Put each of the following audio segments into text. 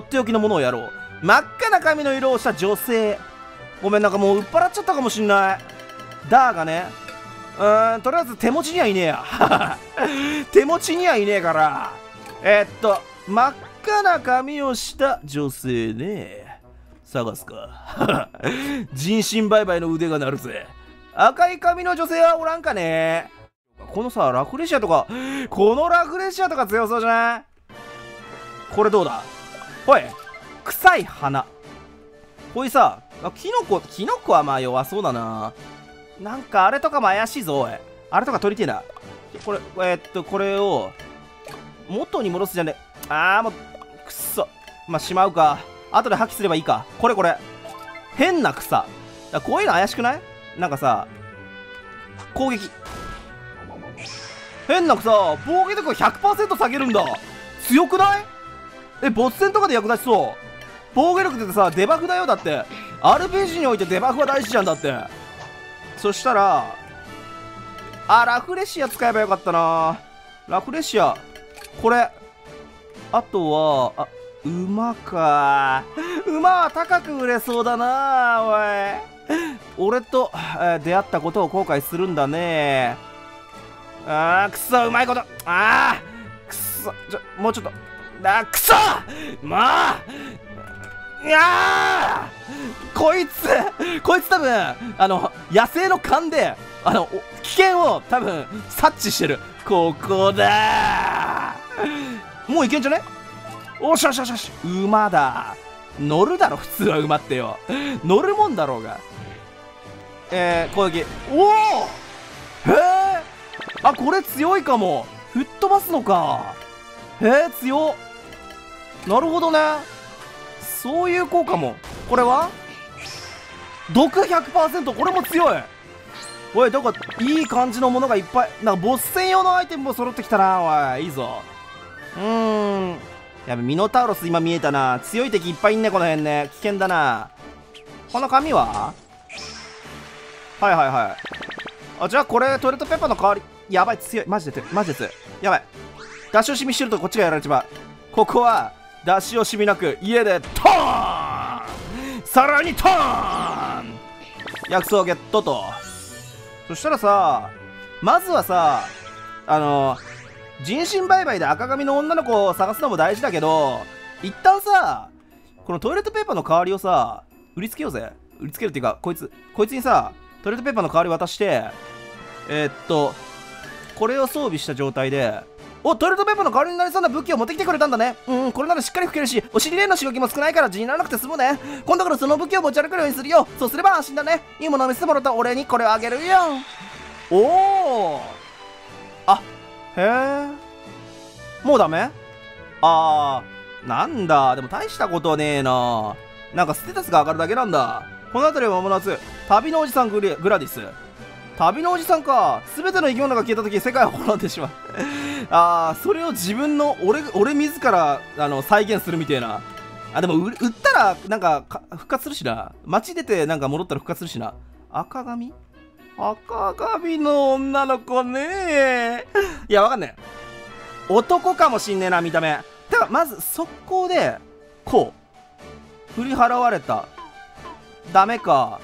とっておきのものをやろう。真っ赤な髪の色をした女性。ごめんなんかもう売っ払っちゃったかもしんない。ダーがね。うーんとりあえず手持ちにはいねえや。手持ちにはいねえから。えー、っと真っ赤な髪をした女性ね。探すか。人身売買の腕が鳴るぜ。赤い髪の女性はおらんかね。このさラフレシアとかこのラフレシアとか強そうじゃない？これどうだ？ほい臭い花こういうさキノコキノコはまあ弱そうだな。なんかあれとかも怪しいぞおい。あれとか取りてえな。これえー、っとこれを元に戻すじゃねあーもうくっそ。まあしまうか。後で破棄すればいいか。これこれ。変な草だこういうの怪しくない？なんかさ攻撃。変な草防御力を100%下げるんだ。強くない？えボス戦とかで役立ちそう。防御力ってさデバフだよだって。RPG においてデバフは大事じゃんだって。そしたらあラフレシア使えばよかったな。ラフレシア。これ。あとはあ馬か。馬は高く売れそうだなおい。俺と、え、出会ったことを後悔するんだね。あーくそうまいこと。あーくそ。ちょもうちょっと。あくそ！まあいやこいつこいつ多分あの野生の勘であの危険を多分察知してる。ここだもういけんじゃね？おしよしよしよし馬だ。乗るだろ普通は馬ってよ。乗るもんだろうが。えー、攻撃おおへえあこれ強いかも。吹っ飛ばすのか。へえ強っ。なるほどね。そういう効果も。これは？毒100%これも強い。おいどこいい感じのものがいっぱい。なんかボス専用のアイテムも揃ってきたな。おいいいぞ。うーん。やべミノタウロス今見えたな。強い敵いっぱいいんねこの辺ね。危険だな。この紙は？はいはいはい。あじゃあこれトイレットペッパーの代わり。やばい強い。マジで強い。マジで強い。やばい。出し惜しみしてるとこっちがやられちまう。ここは出し惜しみなく家でトーンさらにトーン薬草ゲットと。そしたらさまずはさあの人身売買で赤髪の女の子を探すのも大事だけど一旦さこのトイレットペーパーの代わりをさ売りつけようぜ。売りつけるっていうかこいつこいつにさトイレットペーパーの代わり渡してえー、っとこれを装備した状態でおトイレットペーパーの代わりになりそうな武器を持ってきてくれたんだね。うんこれならしっかり吹けるしお尻での刺激も少ないから地にならなくて済むね。今度からその武器を持ち歩くようにするよ。そうすれば安心だね。いいものを見せてもらったお礼にこれをあげるよ。おおあへえもうダメ？あー。なんだ。でも大したことねえな。なんかステータスが上がるだけなんだ。この辺りは間もなく旅のおじさんグラディス。旅のおじさんか。全ての生き物が消えた時世界は滅んでしまう。ああそれを自分の俺俺自らあの再現するみたいな。あでも売ったらなんか復活するしな。街出てなんか戻ったら復活するしな。赤髪？赤髪の女の子ね。いやわかんねえ男かもしんねえな見た目。てかまず速攻でこう。振り払われた。ダメか。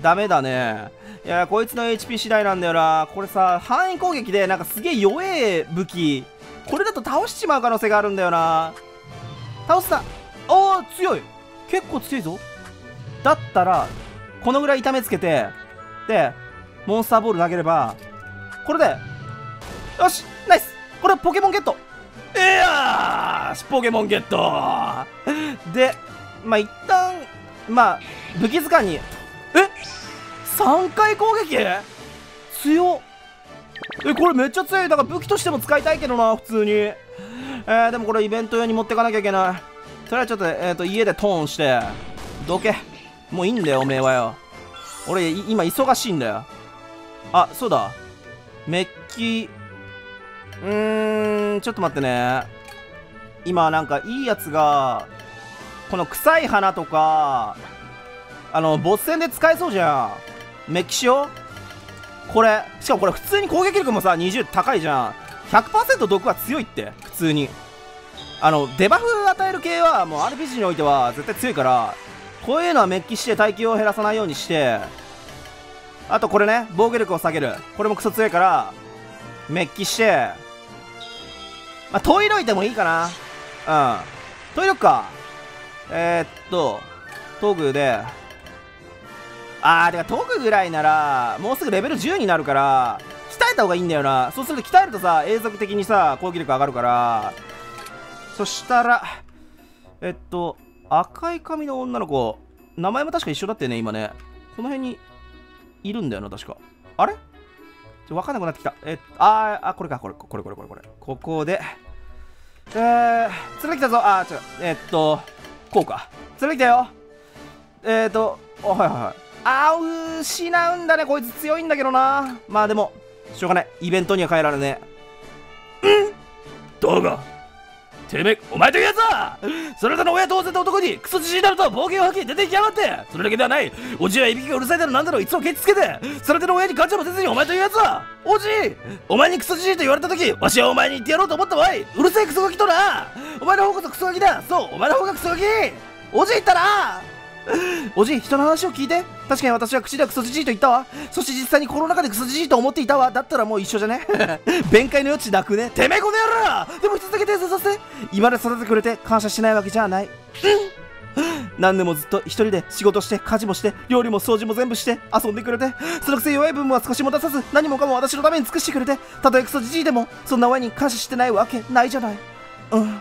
ダメだね。いやこいつの HP 次第なんだよな。これさ範囲攻撃でなんかすげえ弱え武器。これだと倒しちまう可能性があるんだよな。倒したおお強い。結構強いぞ。だったらこのぐらい痛めつけてでモンスターボール投げればこれでよしナイス。これポケモンゲット。いやーポケモンゲット。でまあ一旦まあ武器図鑑にえ？3回攻撃？強っ。えこれめっちゃ強い。だから武器としても使いたいけどな普通に。えー、でもこれイベント用に持ってかなきゃいけない。それはちょっと,、えーと、家でトーンして。どけ。もういいんだよおめえはよ。俺今忙しいんだよ。あそうだ。メッキ。うーんちょっと待ってね。今なんかいいやつがこの臭い花とかあのボス戦で使えそうじゃん。メッキしようこれ。しかもこれ普通に攻撃力もさ20高いじゃん。100%毒は強いって普通に。あのデバフ与える系はもう RPG においては絶対強いからこういうのはメッキして耐久を減らさないようにして。あとこれね防御力を下げる。これもクソ強いからメッキして。まあトイロいてもいいかな。うん。トイロか。えー、っとトグで。あーてかトグぐらいならもうすぐレベル10になるから鍛えた方がいいんだよな。そうすると鍛えるとさ永続的にさ攻撃力上がるから。そしたらえっと赤い髪の女の子名前も確か一緒だったよね今ね。この辺にいるんだよな確か。あれ？ちょ分かんなくなってきた。えっあーあこれかこれこれこれこれこれ。ここでえー、連れてきたぞ。あー違う。え、っとこうか。連れてきたよ。えー、っとはいはいはい。あー失うんだね。こいつ強いんだけどな。まあでもしょうがない。イベントには変えられね。えん。どうがてめえ、お前というやつはそれぞれの親と仰せた男にクソじじいなると暴言を吐き出てきやがって。それだけではない。おじやいびきがうるさいだろなんだろいつもケチつけて。それでの親に感謝もせずにお前というやつはおじいお前にクソじじいと言われた時わしはお前に言ってやろうと思ったわい。うるせえクソガキとな。お前の方こそクソガキだ。そうお前の方がクソガキ。おじいったらおじい人の話を聞いて。確かに私は口ではクソじじいと言ったわ。そして実際にこの中でクソじじいと思っていたわ。だったらもう一緒じゃね？弁解の余地なくね？てめえこの野郎！でも一つだけ訂正させて。今まで育ててくれて感謝しないわけじゃない。何年もずっと一人で仕事して家事もして料理も掃除も全部して遊んでくれて。そのくせ弱い部分は少しも出さず何もかも私のために尽くしてくれて。たとえクソじじいでもそんな親に感謝してないわけないじゃない。うん。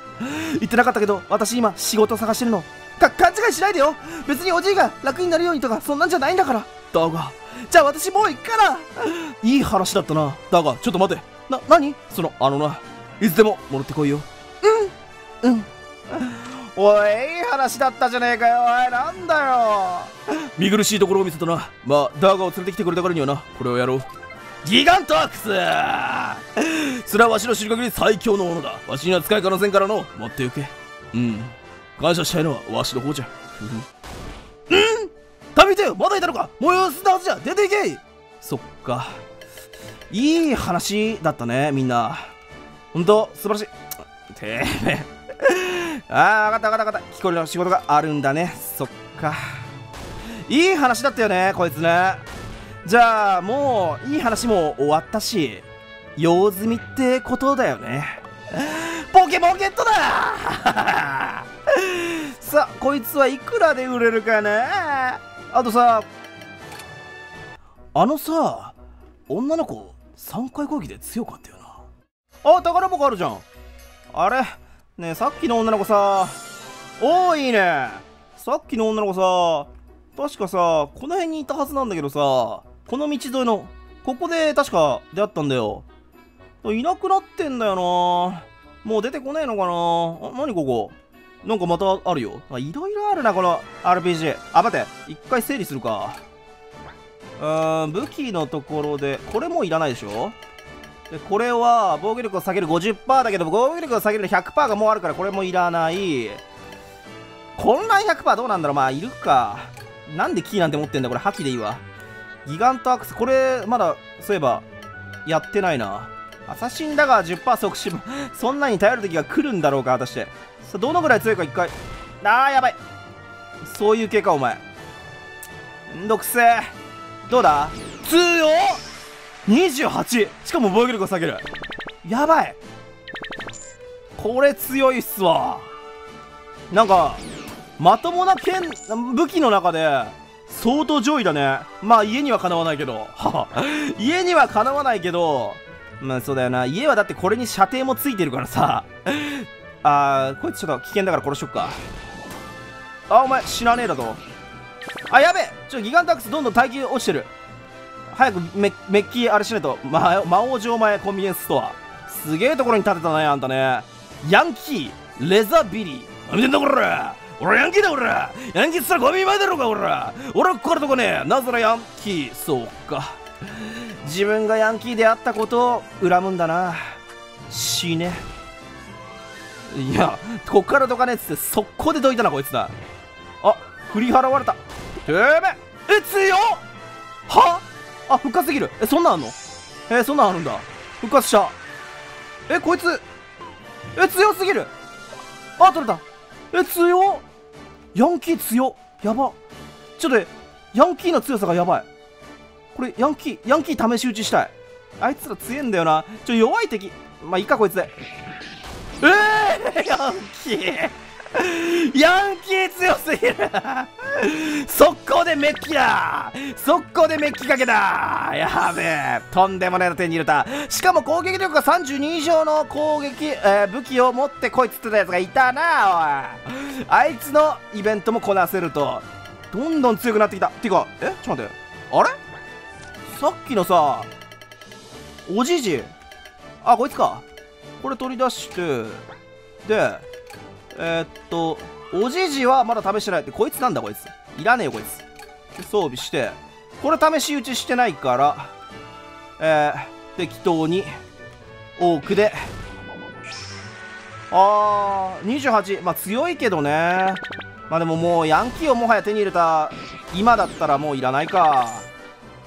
言ってなかったけど私今仕事探してるの。か勘違いしないでよ。別におじいが楽になるようにとかそんなんじゃないんだから。だがじゃあ私もう行くから。いい話だったな。だがちょっと待て。な何？そのあのないつでも戻ってこいよ。うん。うん。おいいい話だったじゃねえかよ。おいなんだよ。見苦しいところを見せたな。まあダーガを連れてきてくれたからにはな。これをやろう。ギガントアックス！それはわしの知る限り最強のものだ。わしには使いかねせんからの。持って行け。うん感謝したいのはわしの方じゃ。ん？旅人よまだいたのか？催すんだはずじゃ出ていけそっか。いい話だったね、みんな。ほんと、素晴らしい。てめえ。ああ、わかったわかったわかった。木こりの仕事があるんだね。そっか。いい話だったよね、こいつね。じゃあ、もう、いい話も終わったし、用済みってことだよね。ポケモンゲットだ！さあこいつはいくらで売れるかなあとさあのさ女の子3回攻撃で強かったよな。あ宝箱あるじゃん。あれねえさっきの女の子さおいいね。さっきの女の子さ確かさこの辺にいたはずなんだけどさこの道沿いのここで確か出会ったんだよ。いなくなってんだよなもう出てこねえのかなあ、何ここ？なんかまたあるよ。いろいろあるな、この RPG。あ、待って。一回整理するか。うーん、武器のところで、これもういらないでしょ？で、これは防御力を下げる50%だけど、防御力を下げる100%がもうあるから、これもいらない。混乱100%どうなんだろう？まあ、いるか。なんでキーなんて持ってんだ？これ、覇気でいいわ。ギガントアクス、これ、まだ、そういえば、やってないな。アサシンだが10%即死。も そんなに頼る時が来るんだろうか果たして。さどのぐらい強いか一回。あーやばい。そういう系かお前。めんどくせえ。どうだ？強っ！28しかも防御力を下げる。やばい。これ強いっすわ。なんかまともな剣武器の中で相当上位だね。まあ家にはかなわないけど。家にはかなわないけどまあそうだよな。家はだってこれに射程もついてるからさ。あーこいつちょっと危険だから殺しとくか。あお前死なねえだぞ。あやべえ。ちょギガンタックスどんどん耐久落ちてる。早くメメッキあれしないと、ま、魔王城前コンビニエンスストア。すげえところに建てたねあんたね。ヤンキーレザビリー。何見てんだこれ俺ヤンキーだ俺ヤンキーっつったらゴミ前だろうか俺俺はここからとこねなぜならヤンキー。そうか。自分がヤンキーであったことを恨むんだな。死ね。いやこっからどかねっつって速攻でどいたなこいつだ。あ振り払われた。てめええ強っは?あ復活できる。えそんなんあんの?えそんなんあるんだ。復活したえこいつえ強すぎる。あ取れた。え強っヤンキー強やば。ちょっとヤンキーの強さがやばい。これヤンキーヤンキー試し撃ちしたい。あいつら強えんだよな。ちょ弱い敵。まあいいかこいつで。えー、ヤンキー。ヤンキー強すぎる。速攻でメッキだ。速攻でメッキかけだやべえ。とんでもないの手に入れた。しかも攻撃力が32以上の攻撃、えー、武器を持ってこいつってたやつがいたなおい。あいつのイベントもこなせると。どんどん強くなってきた。ていうかえ？ちょっと待って。あれ？さっきのさおじじ。あこいつか。これ取り出して。でえー、っとおじじはまだ試してない。ってこいつなんだこいつ。いらねえよこいつ。装備して。これ試し撃ちしてないから。えー、適当に多くで。あー28まあ強いけどね。まあでももうヤンキーをもはや手に入れた今だったらもういらないか。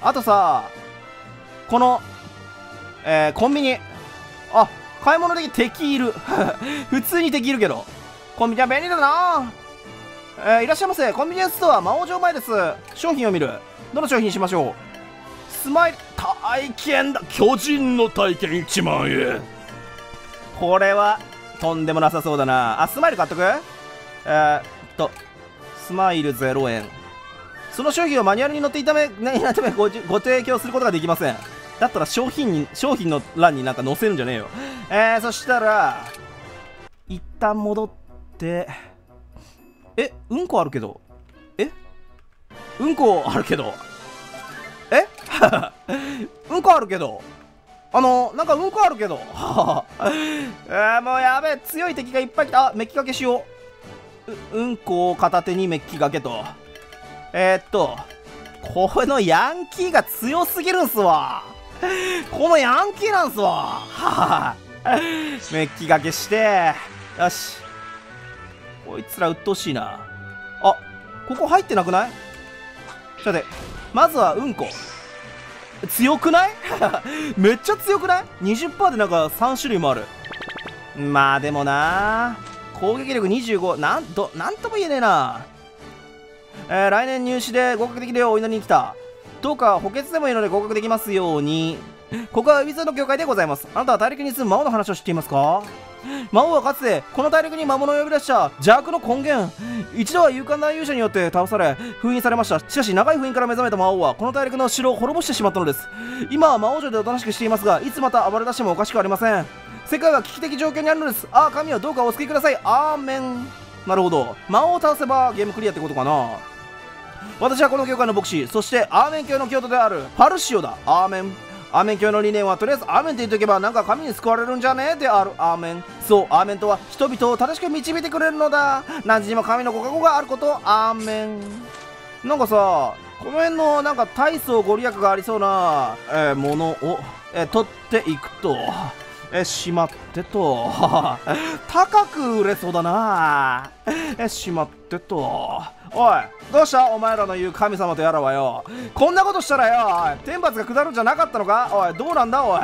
あとさこのえー、コンビニ。あ買い物的敵いる。普通に敵いるけど。コンビニは便利だな。えー、いらっしゃいませ。コンビニエンスストア魔王城前です。商品を見る。どの商品にしましょう。スマイル。体験だ。巨人の体験1万円。これはとんでもなさそうだな。あスマイル買っとく？えー、っとスマイル0円。その商品をマニュアルに載っていため 何ためごご提供することができません。だったら商品に商品の欄になんか載せるんじゃねえよ。えー、そしたら一旦戻ってえうんこあるけど。え？うんこあるけど。え？うんこあるけど。あのなんかうんこあるけど。えー、もうやべえ。強い敵がいっぱい来た。あメッキ掛けしよう。ううんこを片手にメッキ掛けと。えー、っとこのヤンキーが強すぎるんすわ。このヤンキーなんすわ。メッキ掛けしてよし。こいつら鬱陶しいな。あここ入ってなくない？ちょっと待ってまずはうんこ。強くない？めっちゃ強くない ?20% でなんか3種類もある。まあでもな。攻撃力25なんとなんとも言えねえな。えー、来年入試で合格できるようお祈りに来た。どうか補欠でもいいので合格できますように。ここは海沿いの教会でございます。あなたは大陸に住む魔王の話を知っていますか？魔王はかつてこの大陸に魔物を呼び出した邪悪の根源。一度は勇敢な勇者によって倒され封印されました。しかし長い封印から目覚めた魔王はこの大陸の城を滅ぼしてしまったのです。今は魔王城でおとなしくしていますがいつまた暴れ出してもおかしくありません。世界は危機的状況にあるのです。ああ神はどうかお救いください。アーメン。なるほど。魔王を倒せばゲームクリアってことかな。私はこの教会の牧師そしてアーメン教の教徒であるパルシオだ。アーメン。アーメン教の理念はとりあえずアーメンって言っとけばなんか神に救われるんじゃねえである。アーメン。そうアーメンとは人々を正しく導いてくれるのだ。何時にも神のご加護があること。アーメン。なんかさこの辺のなんか大層ご利益がありそうな、えー、ものを、えー、取っていくとえしまってと 高く売れそうだな。えしまってと。おいどうした？お前らの言う神様とやらはよ。こんなことしたらよ天罰が下るんじゃなかったのか？おいどうなんだ？おい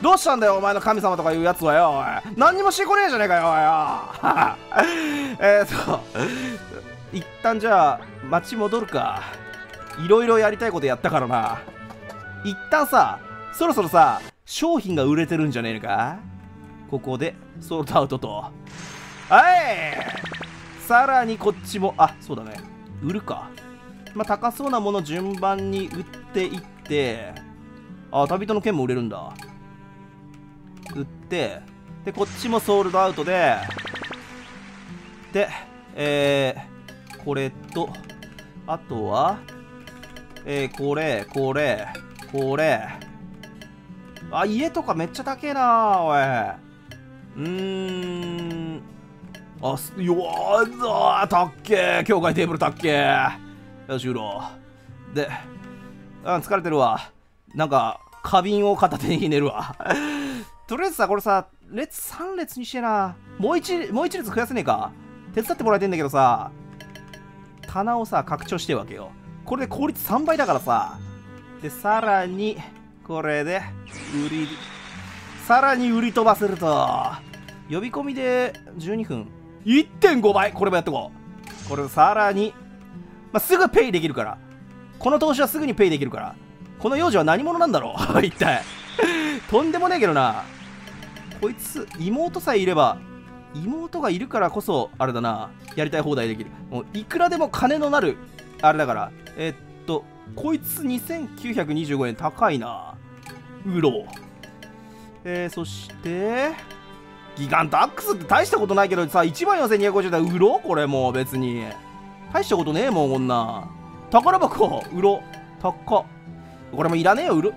どうしたんだよお前の神様とかいうやつはよ。おい何にもしてこねえじゃねえかよおい。よ えっと一旦じゃあ街戻るか。いろいろやりたいことやったからな。一旦さそろそろさ商品が売れてるんじゃねえか？ここでソールドアウトと。はい！さらにこっちもあそうだね売るかまあ高そうなもの順番に売っていってあ旅人の剣も売れるんだ売ってでこっちもソールドアウトででえー、これとあとはえー、これこれこれあ、家とかめっちゃ高えなおい。うーん。あ、す、よー、たっけ教会テーブルたっけよし、売ろう。で、あ、疲れてるわ。なんか、花瓶を片手にひねるわ。とりあえずさ、これさ、列3列にしてな。もう1、もう1列増やせねえか手伝ってもらいたいんだけどさ、棚をさ、拡張してるわけよ。これで効率3倍だからさ。で、さらに、これで売りさらに売り飛ばせると呼び込みで12分1.5倍。これもやっとこう。これさらに、まあ、すぐペイできるから。この投資はすぐにペイできるから。この幼児は何者なんだろう？一体。とんでもねえけどな。こいつ妹さえいれば妹がいるからこそあれだな。やりたい放題できる。もういくらでも金のなるあれだから。えっとこいつ2925円高いな。ウロえー、そしてギガントアックスって大したことないけどさ1万4250円ウロこれもう別に。大したことねえもんこんな。宝箱。ウロ高っ。これもいらねえよウロ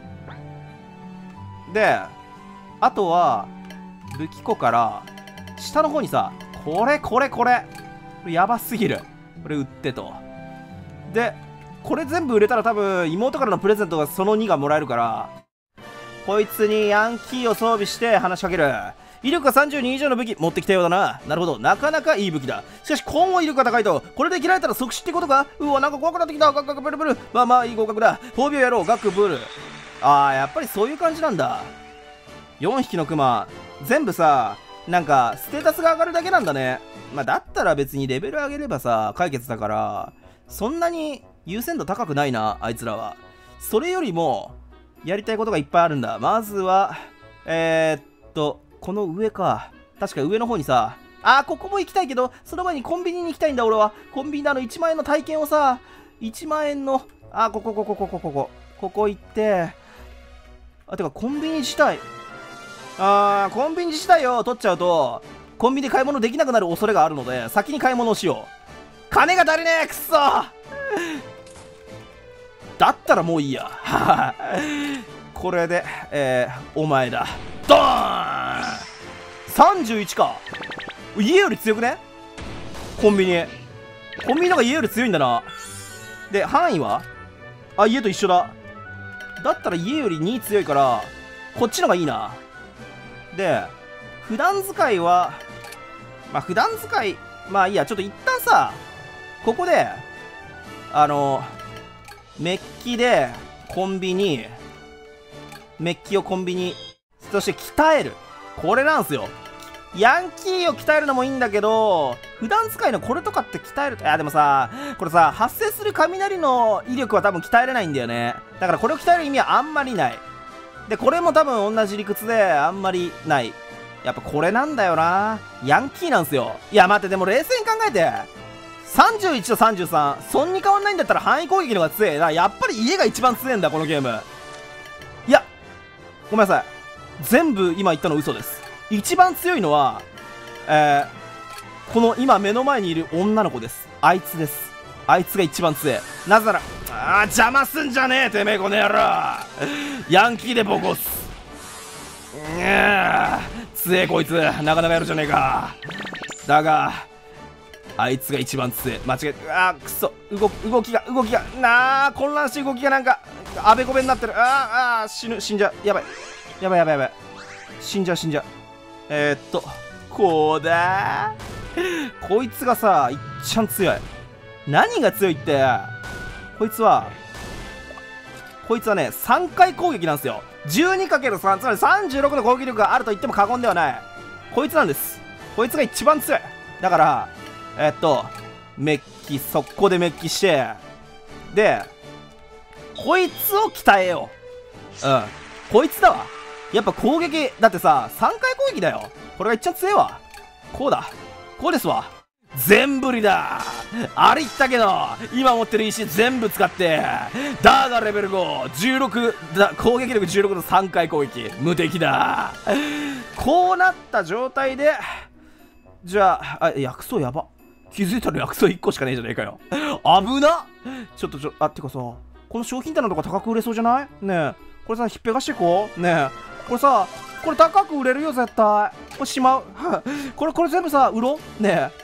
であとは武器庫から下の方にさこれこれこれ。これやばすぎる。これ売ってと。でこれ全部売れたら多分妹からのプレゼントがその2がもらえるからこいつにヤンキーを装備して話しかける。威力が32以上の武器持ってきたようだな。なるほど。なかなかいい武器だ。しかし、今後威力が高いと、これで切られたら即死ってことか？うわ、なんか怖くなってきた。ガクガクブルブル。まあまあ、いい合格だ。褒美をやろう。ガクブル。あー、やっぱりそういう感じなんだ。4匹のクマ、全部さ、なんか、ステータスが上がるだけなんだね。まあ、だったら別にレベル上げればさ、解決だから、そんなに優先度高くないな、あいつらは。それよりも、やりたいことがいっぱいあるんだ。まずは、えー、っと、この上か。確か上の方にさ、あー、ここも行きたいけど、その前にコンビニに行きたいんだ、俺は。コンビニのあの1万円の体験をさ、1万円の、あー、ここ、ここ、ここ、ここ、ここ行って、あ、てか、コンビニ自体、あー、コンビニ自体を取っちゃうと、コンビニで買い物できなくなる恐れがあるので、先に買い物をしよう。金が足りねえくそだったらもういいや。これで、えー、お前だ。ドーン !31 か。家より強くね？コンビニ。コンビニの方が家より強いんだな。で、範囲は？あ、家と一緒だ。だったら家より2強いから、こっちのがいいな。で、普段使いは、まあ普段使い、まあいいや、ちょっと一旦さ、ここで、あの、メッキで、コンビニ、メッキをコンビニ、そして鍛える。これなんすよ。ヤンキーを鍛えるのもいいんだけど、普段使いのこれとかって鍛えると、いやでもさ、これさ、発生する雷の威力は多分鍛えれないんだよね。だからこれを鍛える意味はあんまりない。で、これも多分同じ理屈であんまりない。やっぱこれなんだよな。ヤンキーなんすよ。いや待って、でも冷静に考えて。31と33、そんに変わんないんだったら範囲攻撃の方が強えな。やっぱり家が一番強えんだ、このゲーム。ごめんなさい。全部今言ったの嘘です。一番強いのはえー、この今目の前にいる女の子です。あいつです。あいつが一番強い。なぜならあ邪魔すんじゃねえてめえこの野郎。ヤンキーでボコす。うー強えこいつ。なかなかやるじゃねえか。だがあいつが一番強い。間違えあくそ。動動きが動きがなあ混乱して動きがなんかあべこべになってる。ああ死ぬ。死んじゃう。やばい。やばいやばいやばい。死んじゃう死んじゃう。えー、っとこうだ。こいつがさいっちゃん強い。何が強いってこいつはこいつはね3回攻撃なんですよ。12×3 つまり36の攻撃力があると言っても過言ではない。こいつなんです。こいつが一番強い。だからえー、っとメッキ速攻でメッキしてでこいつを鍛えよううんこいつだわやっぱ攻撃、だってさ、3回攻撃だよ。これがいっちゃ強えわ。こうだ。こうですわ。全振りだありったけど、今持ってる石全部使って、ダーガレベル5、16だ、攻撃力16の3回攻撃。無敵だこうなった状態で、じゃあ、あ、薬草やば。気づいたら薬草1個しかねえじゃねえかよ。危なちょっとちょ、あっ、てかさ、この商品棚とか高く売れそうじゃない？ねえ。これさ、ひっぺがしていこう？ねえ。これさこれ高く売れるよ絶対。これしまう？これこれ全部さ売ろう？ねえ。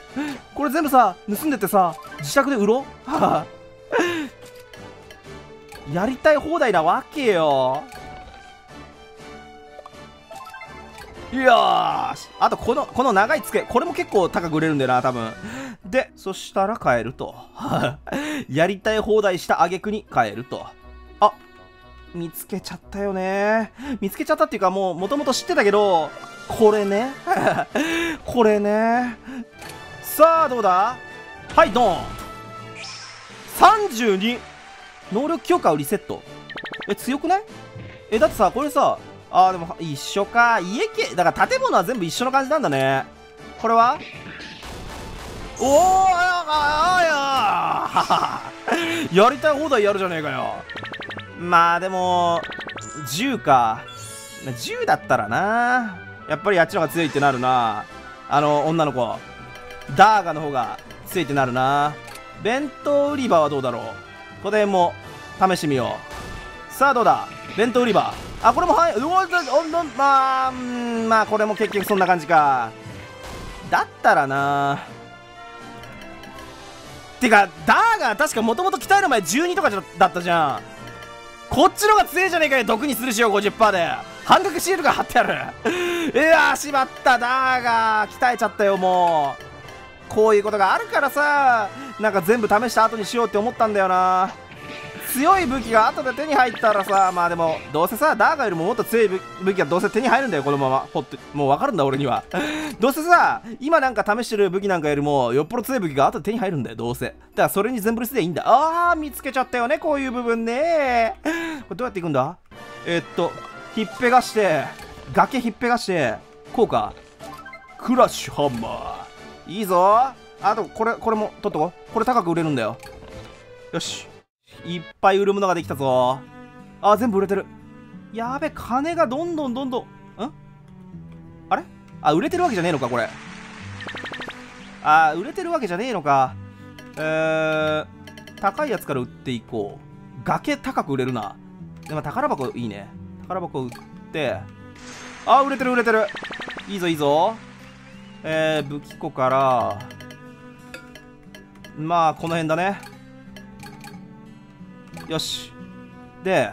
これ全部さ盗んでてさ自宅で売ろう？やりたい放題なわけよ。よし。あとこのこの長い机。これも結構高く売れるんだよな多分。でそしたら買えると。やりたい放題した挙句に買えると。あ見つけちゃったよね。見つけちゃったっていうかもうもともと知ってたけどこれね。これね。さあどうだ？はいドン。32能力強化をリセット。え強くない？えだってさこれさあーでも一緒か。家系だから建物は全部一緒の感じなんだね。これは？おおああや やりたい放題やるじゃねえかよ。まあでも10か。10だったらな。やっぱりあっちの方が強いってなるな。あの女の子。ダーガの方が強いってなるな。弁当売り場はどうだろう。この辺も試してみよう。さあどうだ？弁当売り場。あこれもはい。うわまあまあこれも結局そんな感じかだったらなてかダーが確かもともと鍛える前12とかだったじゃん。こっちの方が強いじゃねえかよ毒にするしよ50%で。半額シールが貼ってある。いやしまった。ダーが鍛えちゃったよもう。こういうことがあるからさなんか全部試した後にしようって思ったんだよな。強い武器が後で手に入ったらさまあでもどうせさダーガよりももっと強い武器がどうせ手に入るんだよこのまま。ほってもう分かるんだ俺には。どうせさ今なんか試してる武器なんかよりもよっぽど強い武器が後で手に入るんだよどうせ。だからそれに全部リスでいいんだ。あー見つけちゃったよねこういう部分ね。これどうやっていくんだ？えー、っとひっぺがして崖ひっぺがしてこうか。クラッシュハンマー。いいぞ。あとこれこれも取っとこう。これ高く売れるんだよ。よし。いっぱい売るものができたぞ。あ全部売れてる。やべ金がどんどんどんどん。ん？あれ？あ売れてるわけじゃねえのかこれ。あ売れてるわけじゃねえのか。えー、高いやつから売っていこう。崖高く売れるな。でも宝箱いいね。宝箱売って。あ売れてる売れてる。いいぞいいぞ。えー、武器庫から。まあこの辺だね。よし。で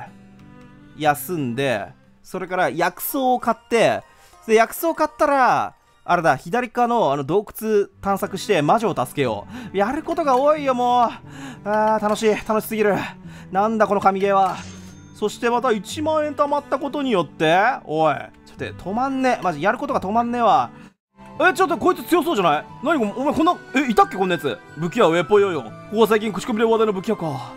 休んでそれから薬草を買ってで薬草を買ったらあれだ左側のあの洞窟探索して魔女を助けよう。やることが多いよもう。あー楽しい楽しすぎる。なんだこの神ゲーは。そしてまた1万円貯まったことによっておいちょっと止まんねマジやることが止まんねえわ。えちょっとこいつ強そうじゃない？何お前こんなえいたっけこんなやつ？武器屋上っぽいよよここ最近口コミで話題の武器屋か。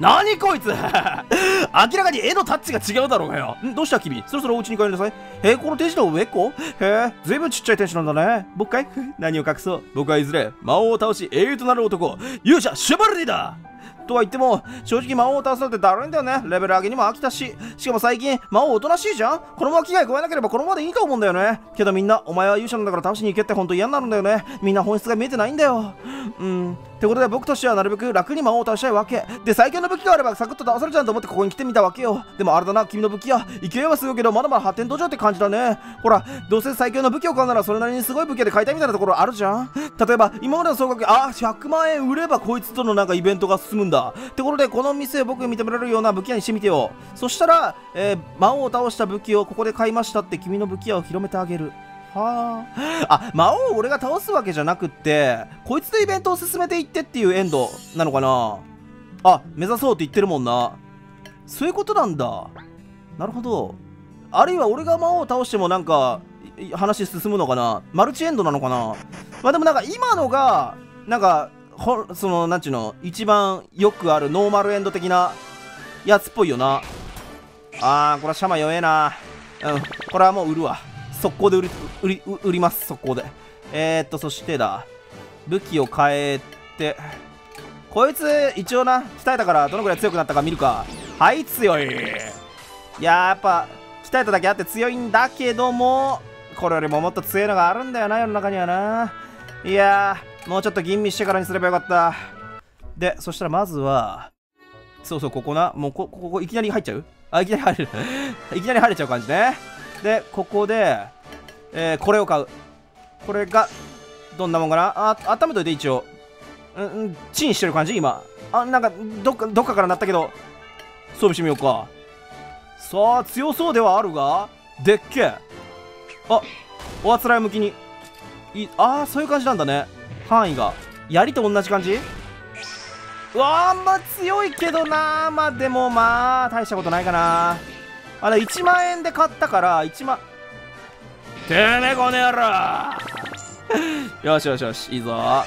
何こいつ。明らかに絵のタッチが違うだろうがよ。んどうした君？そろそろお家に帰りなさい。えこの天使の上っ子？へえずいぶんちっちゃい天使なんだね。僕かい何を隠そう？僕はいずれ魔王を倒し英雄となる男勇者シュバルディだとは言っても正直魔王を倒すのってだるいんだよね。レベル上げにも飽きたし。しかも最近魔王おとなしいじゃん。このまま危害加えなければこのままでいいと思うんだよね。けどみんなお前は勇者なんだから倒しに行けってほんと嫌になるんだよね。みんな本質が見えてないんだよ。うん。ってことで僕としてはなるべく楽に魔王を倒したいわけ。で最強の武器があればサクッと倒されちゃうと思ってここに来てみたわけよ。でもあれだな君の武器は勢いはすごいけどまだまだ発展途上って感じだね。ほらどうせ最強の武器を買うならそれなりにすごい武器で買いたいみたいなところあるじゃん。例えば今までの総額あ100万円売ればこいつとのなんかイベントが進むんだ。だ。ってことでこの店を僕に認められるような武器屋にしてみてよ。そしたら、えー、魔王を倒した武器をここで買いましたって君の武器屋を広めてあげる。はああ魔王を俺が倒すわけじゃなくってこいつとイベントを進めていってっていうエンドなのかな。あ目指そうって言ってるもんな。そういうことなんだ。なるほど。あるいは俺が魔王を倒してもなんか話進むのかな。マルチエンドなのかな。まあでもなんか今のがなんかほそのなんちゅうの一番よくあるノーマルエンド的なやつっぽいよな。あーこれはシャマ弱えな。うんこれはもう売るわ。速攻で売り売り売ります速攻で。えー、っとそしてだ。武器を変えて。こいつ一応な鍛えたからどのぐらい強くなったか見るか。はい強い。いややっぱ鍛えただけあって強いんだけどもこれよりももっと強いのがあるんだよな世の中にはな。いやもうちょっと吟味してからにすればよかった。でそしたらまずはそうそうここな。もうこここいきなり入っちゃう？あいきなり入る。いきなり入れちゃう感じね。でここで、えー、これを買う。これがどんなもんかな？あ温めといて一応。うんうんチンしてる感じ？今。あなんかどっかどっかからなったけど。装備してみようか。さあ強そうではあるがでっけえ。あおあつらい向きに。いああそういう感じなんだね。範囲が槍と同じ感じ？うわあんま強いけどなまあでもまあ大したことないかな。あれ1万円で買ったから1万。てめえこの野郎。よしよしよしいいぞ。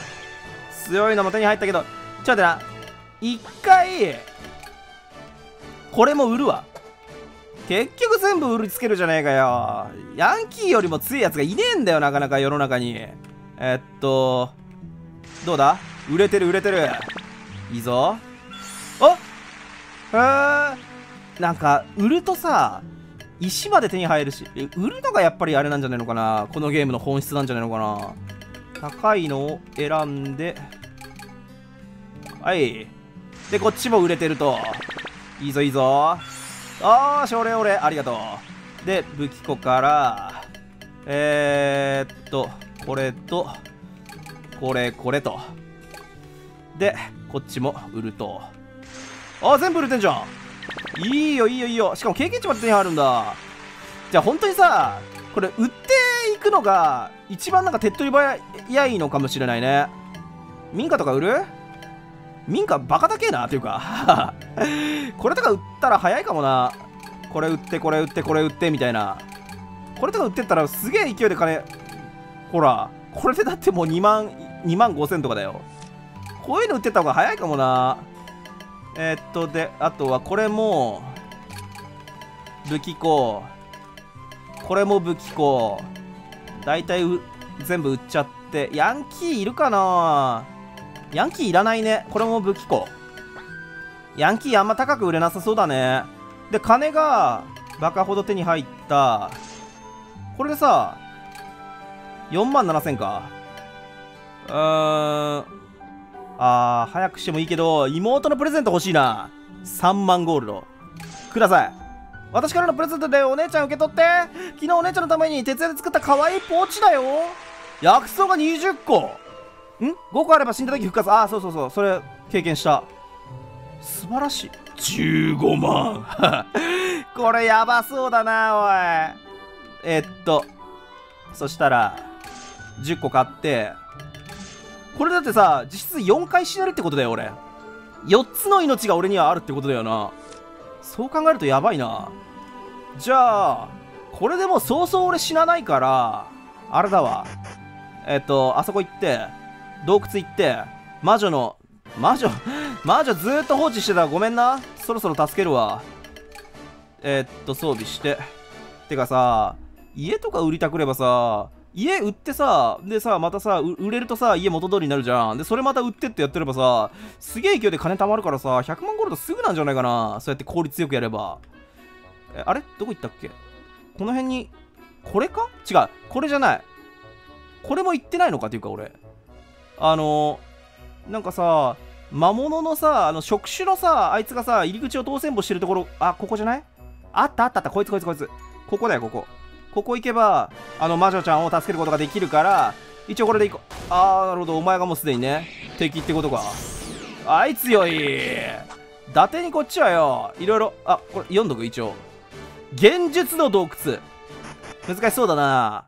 強いのも手に入ったけど。ちょっと待ってな。一回これも売るわ。結局全部売りつけるじゃねえかよ。ヤンキーよりも強いやつがいねえんだよなかなか世の中に。えっとどうだ売れてる売れてるいいぞあへえなんか売るとさ石まで手に入るし売るのがやっぱりあれなんじゃないのかなこのゲームの本質なんじゃないのかな高いのを選んではいでこっちも売れてるといいぞいいぞあーし俺俺ありがとうで武器庫からえー、っとこれとこれこれと。でこっちも売ると。あ全部売れてんじゃんいいよいいよいいよ。しかも経験値まで手に入るんだ。じゃあ本当にさこれ売っていくのが一番なんか手っ取り早いのかもしれないね。民家とか売る？民家バカだけえなっていうか。これとか売ったら早いかもな。これ売ってこれ売ってこれ売ってみたいな。これとか売ってったらすげえ勢いで金ほらこれでだってもう2万2万5000とかだよ。こういうの売ってた方が早いかもな。えー、っとであとはこれも武器庫。これも武器庫。大体全部売っちゃって。ヤンキーいるかな？ヤンキーいらないね。これも武器庫。ヤンキーあんま高く売れなさそうだね。で金がバカほど手に入った。これでさ4万7000か。うー。んあー早くしてもいいけど妹のプレゼント欲しいな。3万ゴールド。ください。私からのプレゼントでお姉ちゃん受け取って。昨日お姉ちゃんのために徹夜で作った可愛いポーチだよ。薬草が20個。ん ?5 個あれば死んだ時復活。ああそうそうそう。それ経験した。素晴らしい。15万。これやばそうだなおい。えっとそしたら10個買ってこれだってさ実質4回死ねるってことだよ俺。4つの命が俺にはあるってことだよな。そう考えるとやばいな。じゃあこれでもそうそう俺死なないからあれだわ。えっとあそこ行って洞窟行って魔女の魔女 魔女ずっと放置してた。らごめんな。そろそろ助けるわ。えっと装備して。てかさ家とか売りたくればさ家売ってさでさまたさ売れるとさ家元通りになるじゃん。でそれまた売ってってやってればさすげえ勢いで金貯まるからさ100万ゴールドすぐなんじゃないかな。そうやって効率よくやれば。えあれ？どこ行ったっけ？この辺にこれか？違う。これじゃない。これも行ってないのかっていうか俺。あのなんかさ魔物のさあの触手のさあいつがさ入り口を当選簿してるところあここじゃない？あったあったあった。こいつこいつこいつ。ここだよここ。ここ行けばあの魔女ちゃんを助けることができるから一応これで行こう。ああなるほど。お前がもうすでにね敵ってことか。あい強い伊達にこっちはよいろいろあこれ読んどく？一応。現実の洞窟。難しそうだな。